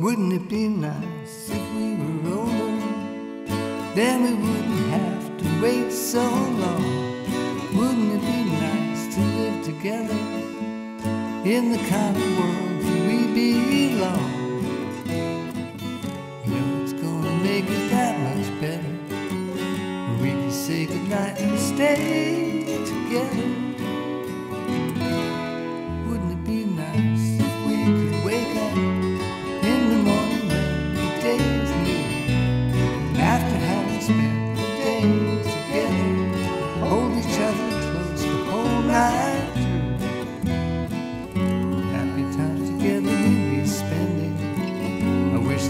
Wouldn't it be nice if we were older? Then we wouldn't have to wait so long. Wouldn't it be nice to live together in the kind of world we belong? You know it's gonna make it that much better. We can say goodnight and stay together.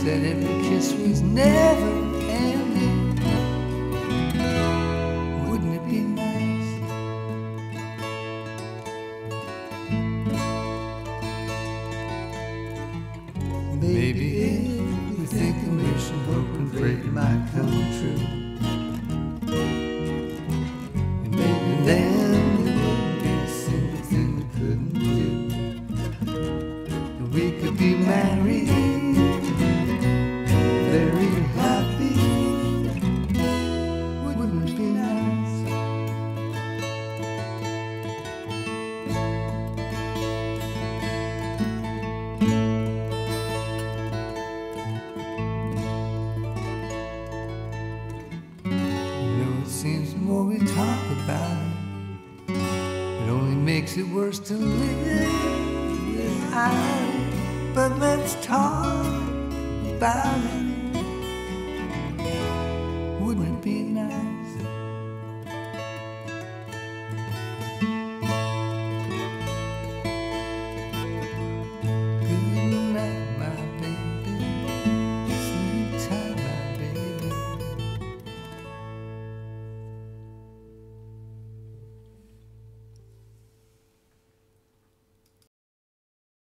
That every kiss was never ending. Wouldn't it be nice? Maybe if we think and wish and hope and pray it might come true. And maybe then. We could be married, seems the more we talk about it, it only makes it worse to live without it. But let's talk about it